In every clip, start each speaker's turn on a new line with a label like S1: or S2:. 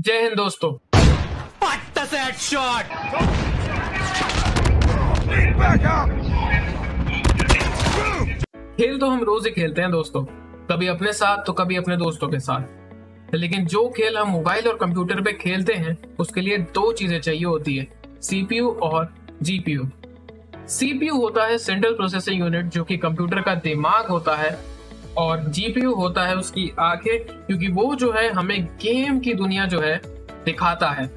S1: जय हिंद दोस्तों। खेल तो हम रोज ही खेलते हैं दोस्तों। कभी अपने साथ तो कभी अपने दोस्तों के साथ। लेकिन जो खेल हम मोबाइल और कंप्यूटर पे खेलते हैं उसके लिए दो चीज़ें चाहिए होती है। सीपीयू और जीपीयू। सीपीयू होता है सेंट्रल प्रोसेसिंग यूनिट जो कि कंप्यूटर का दिमाग होता है और जीपीयू होता है उसकी आँखें, क्योंकि वो जो है हमें गेम की दुनिया जो है दिखाता है।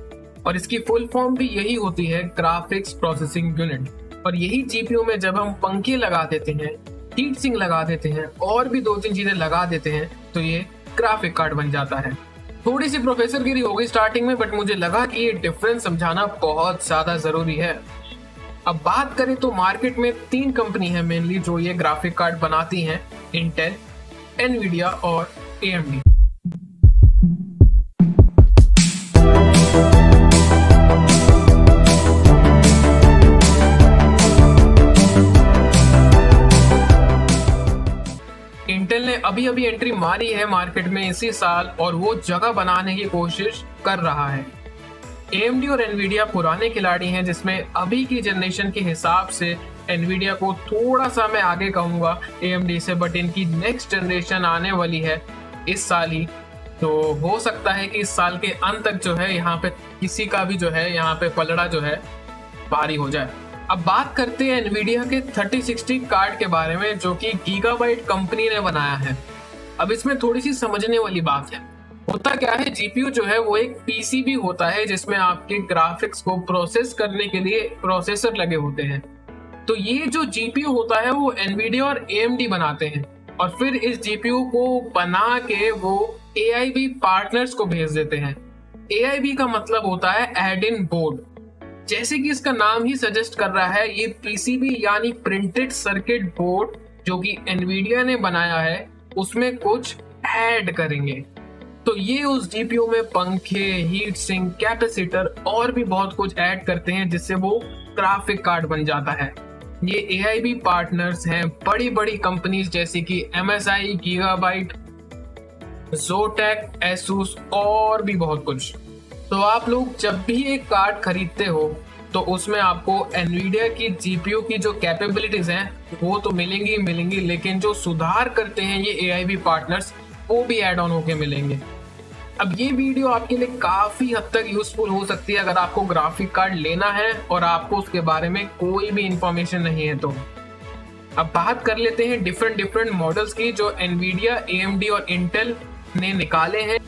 S1: और इसकी फुल फॉर्म भी यही होती है ग्राफिक्स प्रोसेसिंग यूनिट और यही जीपीयू में जब हम पंखे लगा देते हैं हीट सिंग लगा देते हैं, और भी दो तीन चीज़ें लगा देते हैं तो ये ग्राफिक कार्ड बन जाता है। थोड़ी सी प्रोफेसर गिरी हो गई स्टार्टिंग में बट मुझे लगा कि ये डिफरेंस समझाना बहुत ज़्यादा ज़रूरी है। अब बात करें तो मार्केट में तीन कंपनी है मेनली जो ये ग्राफिक कार्ड बनाती हैं इंटेल एनवीडिया और एएमडी इंटेल ने अभी अभी एंट्री मारी है मार्केट में इसी साल और वो जगह बनाने की कोशिश कर रहा है। एएमडी और एनवीडिया पुराने खिलाड़ी हैं, जिसमें अभी की जनरेशन के हिसाब से एनवीडिया को थोड़ा सा मैं आगे कहूँगा एएमडी से बट इनकी नेक्स्ट जनरेशन आने वाली है इस साल ही। तो हो सकता है कि इस साल के अंत तक जो है, यहाँ पे किसी का भी जो है, यहाँ पे पलड़ा जो है, भारी हो जाए। अब बात करते हैं एनवीडिया के 3060 कार्ड के बारे में, जो कि गीगाबाइट कंपनी ने बनाया है। अब इसमें थोड़ी सी समझने वाली बात है। होता क्या है? जीपीयू जो है, वो एक पीसीबी होता है, जिसमें आपके ग्राफिक्स को प्रोसेस करने के लिए प्रोसेसर लगे होते हैं। तो ये जो जीपीयू होता है, वो एनवीडिया और एएमडी बनाते हैं। और फिर इस जीपीयू को बना के वो एआईबी पार्टनर्स को भेज देते हैं। एआईबी का मतलब होता है एड इन बोर्ड जैसे कि इसका नाम ही सजेस्ट कर रहा है, ये पीसीबी यानी प्रिंटेड सर्किट बोर्ड जो कि एनवीडिया ने बनाया है, उसमें कुछ ऐड करेंगे। तो ये उस जीपीयू में पंखे हीट सिंक कैपेसिटर और भी बहुत कुछ ऐड करते हैं जिससे वो ग्राफिक कार्ड बन जाता है। ये ए पार्टनर्स हैं बड़ी बड़ी कंपनीज़ जैसे कि M S I Gigabyte Zotac Asus और भी बहुत कुछ। तो आप लोग जब भी एक कार्ड खरीदते हो तो उसमें आपको एनवीडिया की जीपीयू की जो कैपेबिलिटीज हैं, वो तो मिलेंगी मिलेंगी, लेकिन जो सुधार करते हैं ये ए पार्टनर्स वो भी एड ऑन होके मिलेंगे। अब ये वीडियो आपके लिए काफ़ी हद तक यूजफुल हो सकती है अगर आपको ग्राफिक कार्ड लेना है और आपको उसके बारे में कोई भी इंफॉर्मेशन नहीं है तो। अब बात कर लेते हैं डिफरेंट डिफरेंट मॉडल्स की जो एनवीडिया ए और इंटेल ने निकाले हैं।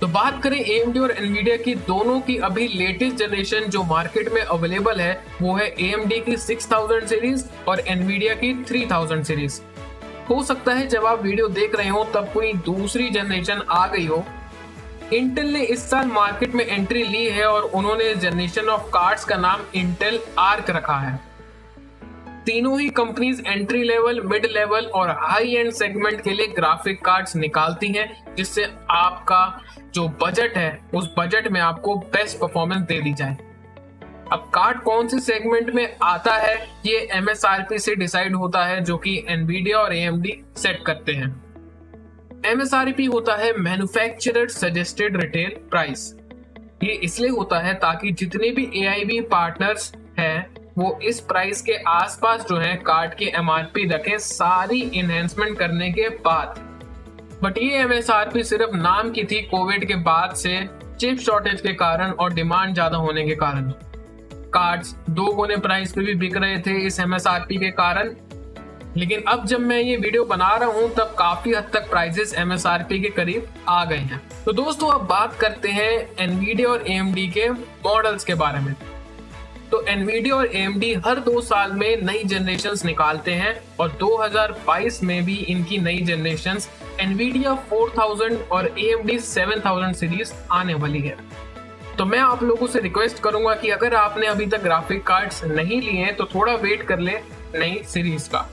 S1: तो बात करें ए और एनवीडिया की, दोनों की अभी लेटेस्ट जनरेशन जो मार्केट में अवेलेबल है, वो है ए की 6000 सीरीज़ और एनवीडिया की 3000 सीरीज़ हो सकता है जब आप वीडियो देख रहे हो तब कोई दूसरी जनरेशन आ गई हो। इंटेल ने इस साल मार्केट में एंट्री ली है और उन्होंने जनरेशन ऑफ़ कार्ड्स का नाम इंटेल आर्क रखा है। तीनों ही companies entry level mid level और हाई एंड सेगमेंट के लिए ग्राफिक कार्ड्स निकालती हैं, जिससे आपका जो बजट है, उस बजट में आपको बेस्ट परफॉर्मेंस दे दी जाए। अब कार्ड कौन से सेगमेंट में आता है, ये एम से डिसाइड होता है, जो कि एनवीडिया और ए सेट करते हैं। एम होता है मैन्युफैक्चरर सजेस्टेड रिटेल प्राइस ये इसलिए होता है ताकि जितने भी ए पार्टनर्स हैं, वो इस प्राइस के आसपास जो है कार्ड की एमआरपी रखें सारी इनहेंसमेंट करने के बाद। बट ये एमएसआरपी सिर्फ़ नाम की थी कोविड के बाद से चिप शॉर्टेज के कारण और डिमांड ज़्यादा होने के कारण। कार्ड्स दो गुने प्राइस पे भी बिक रहे थे इस एमएसआरपी के कारण। लेकिन अब जब मैं ये वीडियो बना रहा हूँ, तब काफ़ी हद तक प्राइजेस एमएसआरपी के करीब आ गए हैं। तो दोस्तों, अब बात करते हैं एनवीडिया और एएमडी के मॉडल्स के बारे में। तो एनवीडिया और एएमडी हर दो साल में नई जनरेशन निकालते हैं और 2022 में भी इनकी नई जनरेशन एनवीडिया 4000 और एएमडी 7000 सीरीज़ आने वाली है। तो मैं आप लोगों से रिक्वेस्ट करूँगा कि अगर आपने अभी तक ग्राफिक कार्ड्स नहीं लिए हैं तो थोड़ा वेट कर ले नई सीरीज़ का।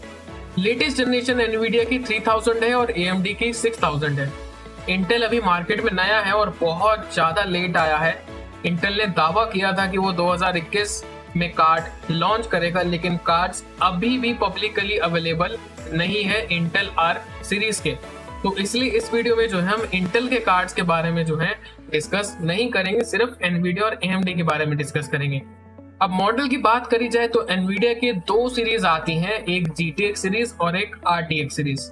S1: लेटेस्ट जनरेशन एनवीडिया की 3000 है और एएमडी की 6000 है। इंटेल अभी मार्केट में नया है और बहुत ज़्यादा लेट आया है। इंटेल ने दावा किया था कि वो 2021 में कार्ड लॉन्च करेगा, लेकिन कार्ड्स अभी भी पब्लिकली अवेलेबल नहीं है इंटेल आर सीरीज़ के। तो इसलिए इस वीडियो में जो है हम इंटेल के कार्ड्स के बारे में जो है डिस्कस नहीं करेंगे, सिर्फ़ एनवीडिया और एएमडी के बारे में डिस्कस करेंगे। अब मॉडल की बात करी जाए तो एनवीडिया के दो सीरीज़ आती हैं, एक जीटीएक्स सीरीज़ और एक आरटीएक्स सीरीज़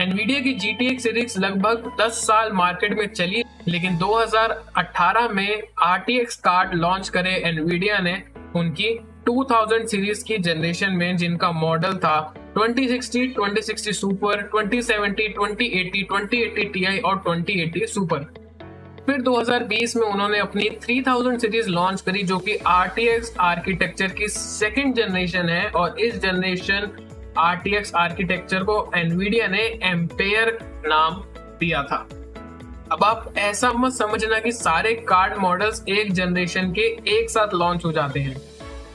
S1: एनवीडिया की जीटीएक्स सीरीज़ लगभग 10 साल मार्केट में चली, लेकिन 2018 में आरटीएक्स कार्ड लॉन्च करे एनवीडिया ने, उनकी 2000 सीरीज़ की जनरेशन में जिनका मॉडल था 2060, 2060 सुपर 2070, 2080, 2080 Ti और 2080 सुपर। फिर 2020 में उन्होंने अपनी 3000 सीरीज़ लॉन्च करी जो कि RTX आर्किटेक्चर की सेकेंड जनरेशन है और इस जनरेशन RTX आर्किटेक्चर को एनवीडिया ने एम्पेयर नाम दिया था। अब आप ऐसा मत समझना कि सारे कार्ड मॉडल्स एक जनरेशन के एक साथ लॉन्च हो जाते हैं।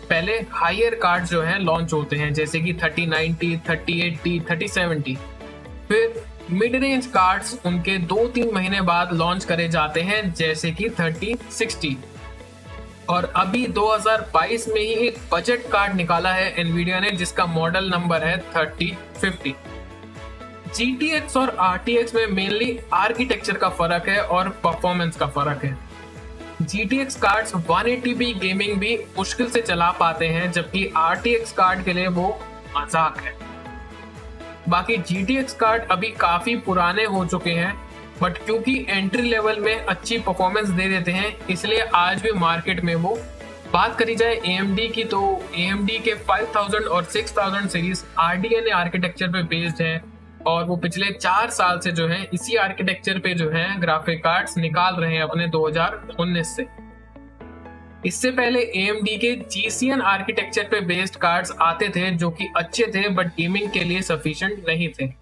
S1: पहले हायर कार्ड जो हैं लॉन्च होते हैं जैसे कि 3090, 3080, 3070 फिर मिड रेंज कार्ड्स उनके दो तीन महीने बाद लॉन्च करे जाते हैं जैसे कि 3060 और अभी 2022 में ही एक बजट कार्ड निकाला है एनवीडिया ने जिसका मॉडल नंबर है थर्टी 3050 GTX और RTX में मेनली आर्किटेक्चर का फ़र्क है और परफॉर्मेंस का फ़र्क है। GTX कार्ड्स 180p गेमिंग भी मुश्किल से चला पाते हैं, जबकि आर टी एक्स कार्ड के लिए वो मज़ाक है। बाकी जी टी एक्स कार्ड अभी काफ़ी पुराने हो चुके हैं बट क्योंकि एंट्री लेवल में अच्छी परफॉर्मेंस दे देते हैं, इसलिए आज भी मार्केट में वो बात करी जाए AMD की तो AMD के 5000 और 6000 series R D N architecture पे बेस्ड है। और वो पिछले चार साल से जो है, इसी आर्किटेक्चर पे जो है ग्राफिक कार्ड्स निकाल रहे हैं अपने 2019 से। इससे पहले AMD के GCN आर्किटेक्चर पे बेस्ड कार्ड्स आते थे, जो कि अच्छे थे बट गेमिंग के लिए सफिशिएंट नहीं थे।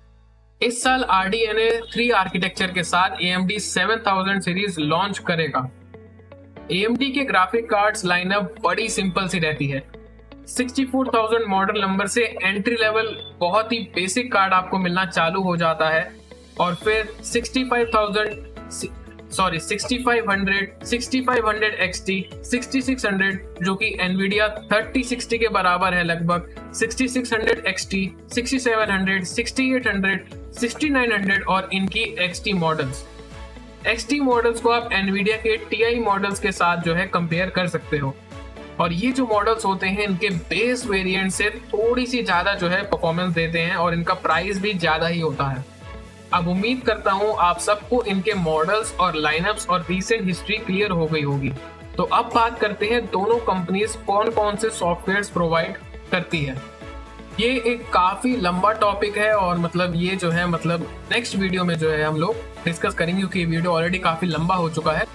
S1: इस साल RDNA 3 आर्किटेक्चर के साथ AMD 7000 सीरीज़ लॉन्च करेगा। AMD के ग्राफिक कार्ड्स लाइनअप बड़ी सिंपल सी रहती है। 64,000 मॉडल नंबर से एंट्री लेवल बहुत ही बेसिक कार्ड आपको मिलना चालू हो जाता है। और फिर 65,000 सॉरी 6500, 6500 XT, 6600 जो कि Nvidia 3060 के बराबर है लगभग। 6600 XT, 6700, 6800, 6900 और इनकी XT मॉडल्स XT मॉडल्स को आप Nvidia के TI मॉडल्स के साथ जो है कंपेयर कर सकते हो। और ये जो मॉडल्स होते हैं, इनके बेस वेरिएंट से थोड़ी सी ज़्यादा जो है परफॉर्मेंस देते हैं और इनका प्राइस भी ज़्यादा ही होता है। अब उम्मीद करता हूँ आप सबको इनके मॉडल्स और लाइनअप्स और रीसेंट हिस्ट्री क्लियर हो गई होगी। तो अब बात करते हैं दोनों कंपनीज़ कौन कौन से सॉफ्टवेयर प्रोवाइड करती है। ये एक काफ़ी लंबा टॉपिक है और मतलब ये जो है मतलब नेक्स्ट वीडियो में जो है हम लोग डिस्कस करेंगे क्योंकि ये वीडियो ऑलरेडी काफ़ी लंबा हो चुका है।